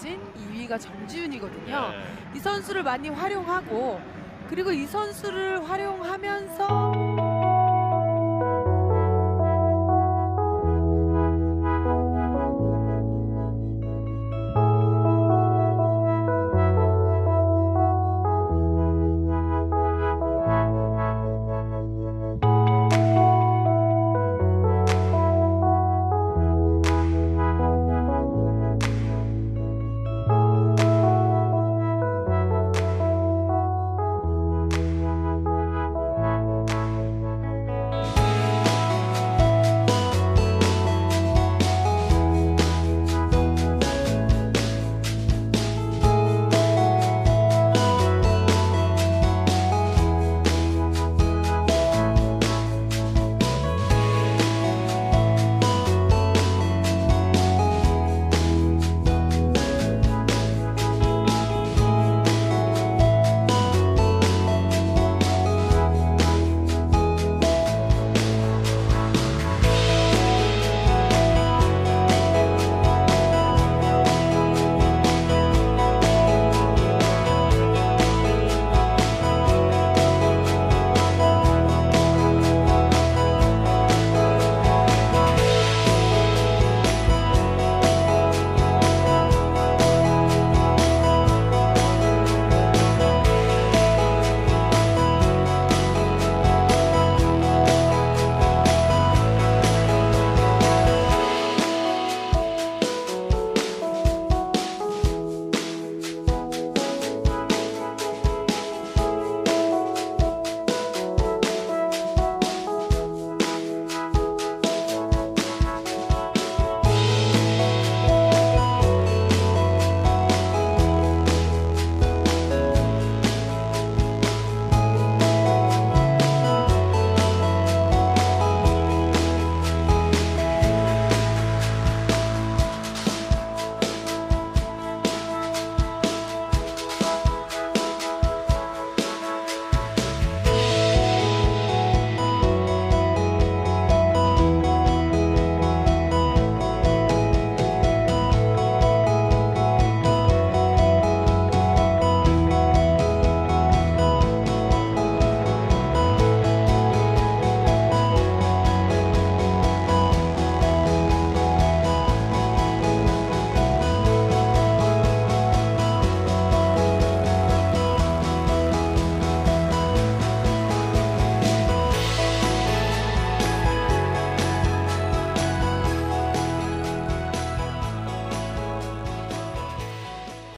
박진, 2위가 정지윤이거든요. 네. 이 선수를 많이 활용하고 그리고 이 선수를 활용하면서